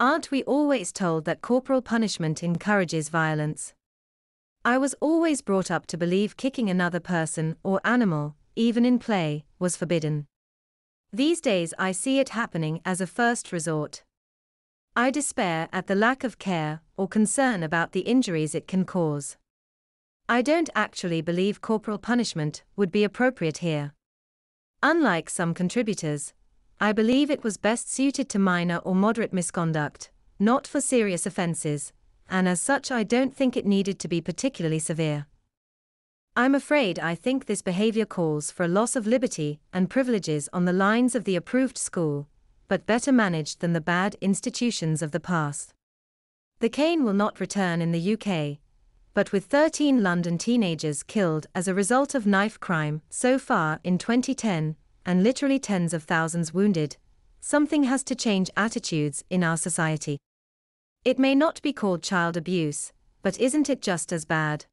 Aren't we always told that corporal punishment encourages violence? I was always brought up to believe kicking another person or animal, even in play, was forbidden. These days I see it happening as a first resort. I despair at the lack of care or concern about the injuries it can cause. I don't actually believe corporal punishment would be appropriate here. Unlike some contributors, I believe it was best suited to minor or moderate misconduct, not for serious offences, and as such I don't think it needed to be particularly severe. I'm afraid I think this behavior calls for a loss of liberty and privileges on the lines of the approved school, but better managed than the bad institutions of the past. The cane will not return in the UK, but with 13 London teenagers killed as a result of knife crime so far in 2010, and literally tens of thousands wounded, something has to change attitudes in our society. It may not be called child abuse, but isn't it just as bad?